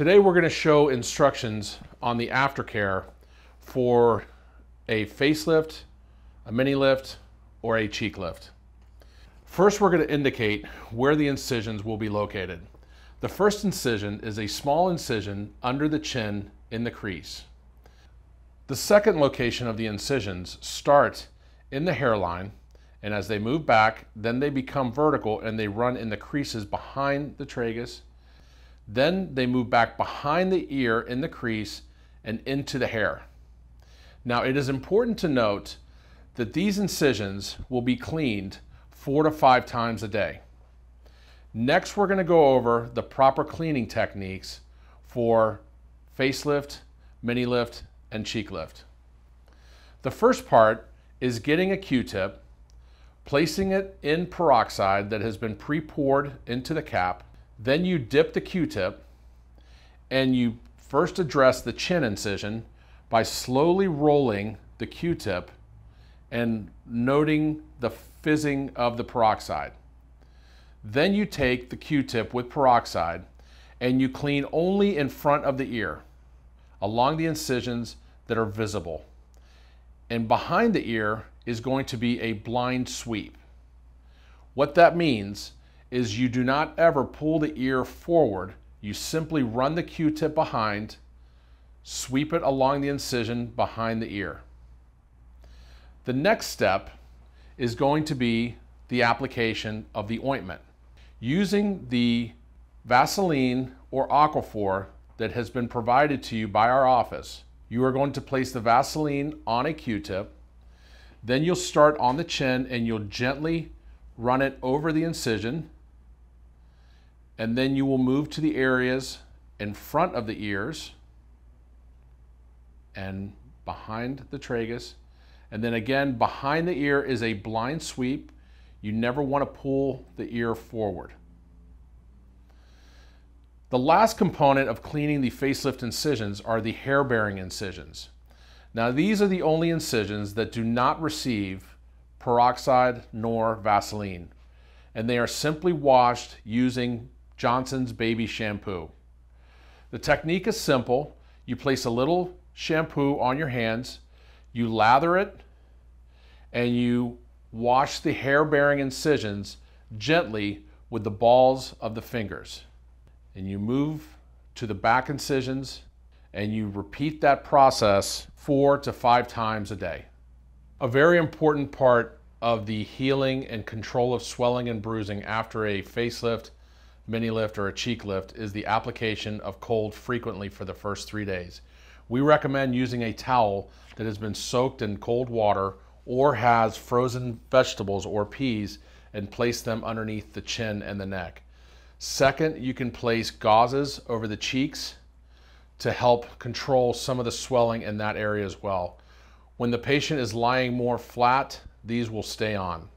Today we're going to show instructions on the aftercare for a facelift, a mini lift, or a cheek lift. First we're going to indicate where the incisions will be located. The first incision is a small incision under the chin in the crease. The second location of the incisions start in the hairline and as they move back, then they become vertical and they run in the creases behind the tragus. Then they move back behind the ear in the crease and into the hair. Now it is important to note that these incisions will be cleaned four to five times a day. Next, we're gonna go over the proper cleaning techniques for facelift, mini lift, and cheek lift. The first part is getting a Q-tip placing it in peroxide that has been pre-poured into the cap. Then you dip the Q-tip and you first address the chin incision by slowly rolling the Q-tip and noting the fizzing of the peroxide. Then you take the Q-tip with peroxide and you clean only in front of the ear along the incisions that are visible. And behind the ear, is going to be a blind sweep. What that means is you do not ever pull the ear forward. You simply run the Q-tip behind, sweep it along the incision behind the ear. The next step is going to be the application of the ointment. Using the Vaseline or Aquaphor that has been provided to you by our office, you are going to place the Vaseline on a Q-tip, then you'll start on the chin and you'll gently run it over the incision. And then you will move to the areas in front of the ears and behind the tragus. And then again, behind the ear is a blind sweep. You never want to pull the ear forward. The last component of cleaning the facelift incisions are the hair bearing incisions. Now these are the only incisions that do not receive peroxide nor Vaseline, and they are simply washed using Johnson's baby shampoo. The technique is simple. You place a little shampoo on your hands, you lather it, and you wash the hair-bearing incisions gently with the balls of the fingers. And you move to the back incisions and you repeat that process four to five times a day. A very important part of the healing and control of swelling and bruising after a facelift, mini lift, or a cheek lift is the application of cold frequently for the first three days. We recommend using a towel that has been soaked in cold water or has frozen vegetables or peas and place them underneath the chin and the neck. Second, you can place gauzes over the cheeks to help control some of the swelling in that area as well. When the patient is lying more flat, these will stay on.